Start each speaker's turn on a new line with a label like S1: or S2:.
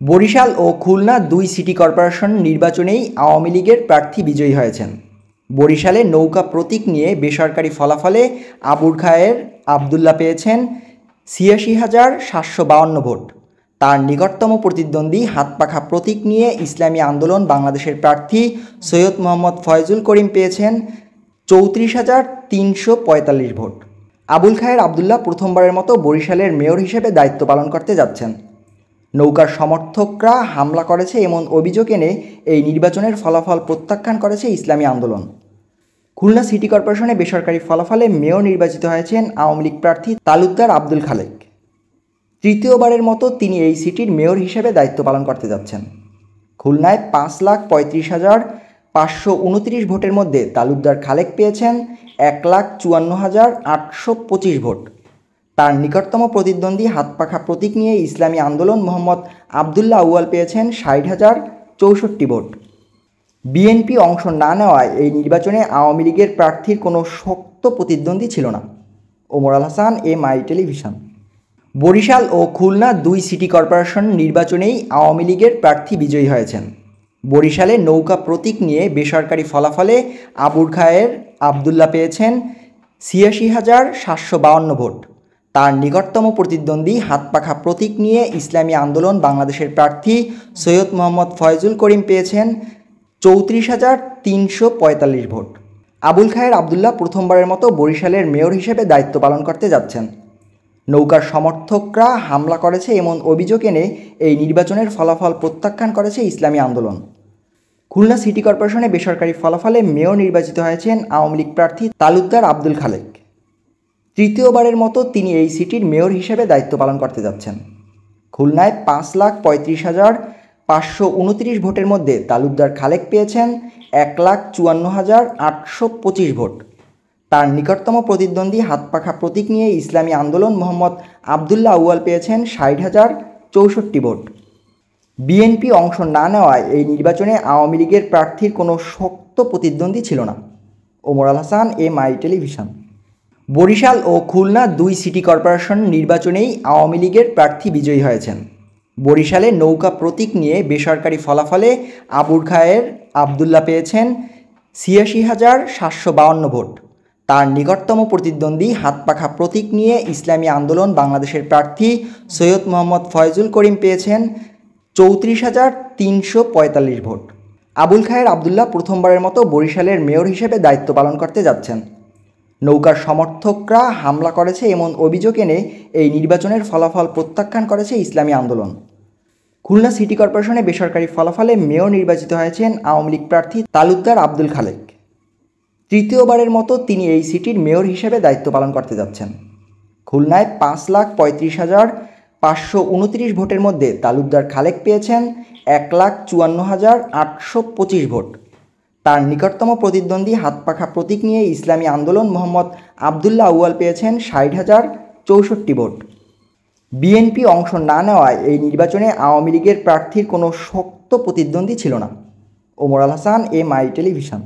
S1: বরিশাল ও খুলনা দুই city corporation নির্বাচনেই Awami লীগের প্রার্থী বিজয়ী হয়েছেন। বরিশালে নৌকা প্রতীক নিয়ে বেসরকারি ফলাফলে আবুর খায়ের আবদুল্লাহ পেয়েছেন ছিয়াশি হাজার সাতশো বাউন্ন ভোট। তার নিকটতম প্রতিদ্বন্দ্বী হাতপাখা প্রতীক নিয়ে ইসলামী আন্দোলন বাংলাদেশের প্রার্থী সৈয়দ মোহাম্মদ ফয়জুল করিম পেয়েছেন চৌত্রিশ হাজার তিনশো পঁয়তাল্লিশ ভোট। আবুল খায়ের আবদুল্লাহ প্রথমবারের মতো বরিশালের মেয়র হিসেবে দায়িত্ব পালন করতে যাচ্ছেন। নৌকার সমর্থকরা হামলা করেছে এমন অভিযোগ এনে এই নির্বাচনের ফলাফল প্রত্যাখ্যান করেছে ইসলামী আন্দোলন। খুলনা সিটি কর্পোরেশনে বেসরকারি ফলাফলে মেয়র নির্বাচিত হয়েছেন আওয়ামী লীগ প্রার্থী তালুকদার আব্দুল খালেক। তৃতীয়বারের মতো তিনি এই সিটির মেয়র হিসেবে দায়িত্ব পালন করতে যাচ্ছেন। খুলনায় পাঁচ লাখ পঁয়ত্রিশ হাজার পাঁচশো উনত্রিশ ভোটের মধ্যে তালুকদার খালেক পেয়েছেন এক লাখ চুয়ান্ন হাজার আটশো পঁচিশ ভোট। তার নিকটতম প্রতিদ্বন্দ্বী হাতপাখা প্রতীক নিয়ে ইসলামী আন্দোলন মোহাম্মদ আবদুল্লাহ আউয়াল পেয়েছেন ষাট হাজার চৌষট্টি ভোট। বিএনপি অংশ না নেওয়ায় এই নির্বাচনে আওয়ামী লীগের প্রার্থীর কোনো শক্ত প্রতিদ্বন্দ্বী ছিল না। Omar Al Hasan M I television. Barishal ও খুলনা দুই সিটি কর্পোরেশন নির্বাচনেই আওয়ামী লীগের প্রার্থী বিজয়ী হয়েছেন। বরিশালে নৌকা প্রতীক নিয়ে বেসরকারি ফলাফলে আবুর খায়ের আবদুল্লাহ পেয়েছেন ছিয়াশি হাজার সাতশো বাউন্ন ভোট। তার নিকটতম প্রতিদ্বন্দ্বী হাতপাখা প্রতীক নিয়ে ইসলামী আন্দোলন বাংলাদেশের প্রার্থী সৈয়দ মোহাম্মদ ফয়জুল করিম পেয়েছেন চৌত্রিশ হাজার তিনশো পঁয়তাল্লিশ ভোট। আবুল খায়ের আবদুল্লাহ প্রথমবারের মতো বরিশালের মেয়র হিসেবে দায়িত্ব পালন করতে যাচ্ছেন। নৌকার সমর্থকরা হামলা করেছে এমন অভিযোগ এনে এই নির্বাচনের ফলাফল প্রত্যাখ্যান করেছে ইসলামী আন্দোলন। খুলনা সিটি কর্পোরেশনে বেসরকারি ফলাফলে মেয়র নির্বাচিত হয়েছেন আওয়ামী লীগ প্রার্থী তালুকদার আব্দুল খালেক। তৃতীয়বারের মতো তিনি এই সিটির মেয়র হিসেবে দায়িত্ব পালন করতে যাচ্ছেন। খুলনায় পাঁচ লাখ পঁয়ত্রিশ হাজার পাঁচশো উনত্রিশ ভোটের মধ্যে তালুকদার খালেক পেয়েছেন এক লাখ চুয়ান্ন হাজার আটশো পঁচিশ ভোট। তার নিকটতম প্রতিদ্বন্দ্বী হাতপাখা প্রতীক নিয়ে ইসলামী আন্দোলন মোহাম্মদ আবদুল্লাহ আউয়াল পেয়েছেন ষাট হাজার চৌষট্টি ভোট। বিএনপি অংশ না নেওয়ায় এই নির্বাচনে আওয়ামী লীগের প্রার্থীর কোনো শক্ত প্রতিদ্বন্দ্বী ছিল না। Omar Al Hasan M I television. Barishal ও খুলনা দুই সিটি কর্পোরেশন নির্বাচনেই আওয়ামী লীগের প্রার্থী বিজয়ী হয়েছেন। বরিশালে নৌকা প্রতীক নিয়ে বেসরকারি ফলাফলে আবুর খায়ের আবদুল্লাহ পেয়েছেন ছিয়াশি হাজার সাতশো বাউন্ন ভোট। তার নিকটতম প্রতিদ্বন্দ্বী হাতপাখা প্রতীক নিয়ে ইসলামী আন্দোলন বাংলাদেশের প্রার্থী সৈয়দ মোহাম্মদ ফয়জুল করিম পেয়েছেন চৌত্রিশ হাজার তিনশো পঁয়তাল্লিশ ভোট। আবুল খায়ের আবদুল্লাহ প্রথমবারের মতো বরিশালের মেয়র হিসেবে দায়িত্ব পালন করতে যাচ্ছেন। নৌকার সমর্থকরা হামলা করেছে এমন অভিযোগ এনে এই নির্বাচনের ফলাফল প্রত্যাখ্যান করেছে ইসলামী আন্দোলন। খুলনা সিটি কর্পোরেশনে বেসরকারি ফলাফলে মেয়র নির্বাচিত হয়েছেন আওয়ামী লীগ প্রার্থী তালুকদার আব্দুল খালেক। তৃতীয়বারের মতো তিনি এই সিটির মেয়র হিসেবে দায়িত্ব পালন করতে যাচ্ছেন। খুলনায় পাঁচ লাখ পঁয়ত্রিশ হাজার পাঁচশো উনত্রিশ ভোটের মধ্যে তালুকদার খালেক পেয়েছেন এক লাখ চুয়ান্ন হাজার আটশো পঁচিশ ভোট। তার নিকটতম প্রতিদ্বন্দ্বী হাতপাখা প্রতীক নিয়ে ইসলামী আন্দোলন মোহাম্মদ আবদুল্লাহ আউয়াল পেয়েছেন ষাট হাজার চৌষট্টি ভোট। বিএনপি অংশ না নেওয়ায় এই নির্বাচনে আওয়ামী লীগের প্রার্থীর কোনো শক্ত প্রতিদ্বন্দ্বী ছিল না। ওমরাল হাসান এ মাই টেলিভিশন